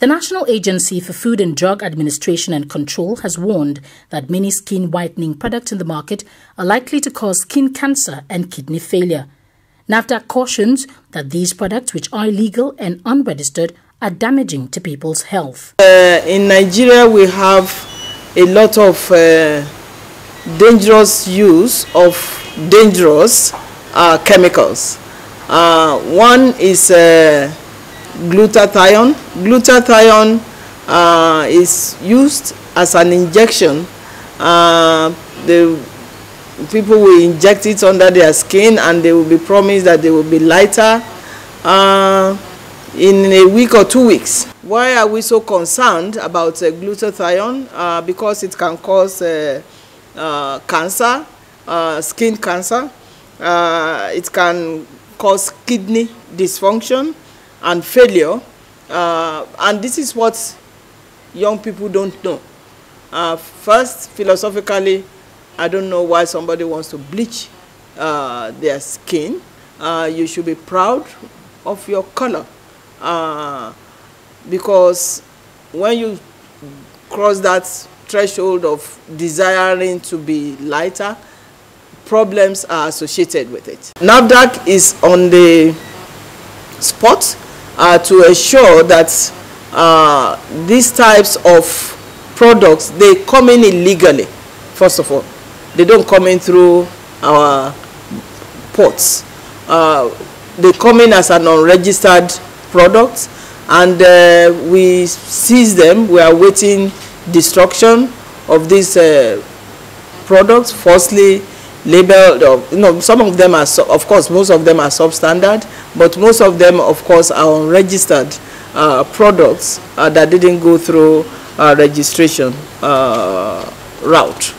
The National Agency for Food and Drug Administration and Control has warned that many skin whitening products in the market are likely to cause skin cancer and kidney failure. NAFDAC cautions that these products, which are illegal and unregistered, are damaging to people's health. Uh, in Nigeria, we have a lot of uh, dangerous use of dangerous uh, chemicals. Uh, one is uh, glutathione. Glutathione uh, is used as an injection. Uh, the people will inject it under their skin and they will be promised that they will be lighter uh, in a week or two weeks. Why are we so concerned about uh, glutathione? Uh, because it can cause uh, cancer, skin cancer. it can cause kidney dysfunction and failure. Uh, and this is what young people don't know. Uh, first, philosophically, I don't know why somebody wants to bleach uh, their skin. Uh, you should be proud of your color. Uh, because when you cross that threshold of desiring to be lighter, problems are associated with it. NAFDAC is on the spot uh, to ensure that uh, these types of products, they come in illegally, first of all. They don't come in through our ports. Uh, they come in as an unregistered product and uh, we seize them. We are waiting destruction of these uh, products, falsely labeled, or, you know, some of them are, of course, most of them are substandard, but most of them, of course, are unregistered uh, products uh, that didn't go through uh, registration uh, route.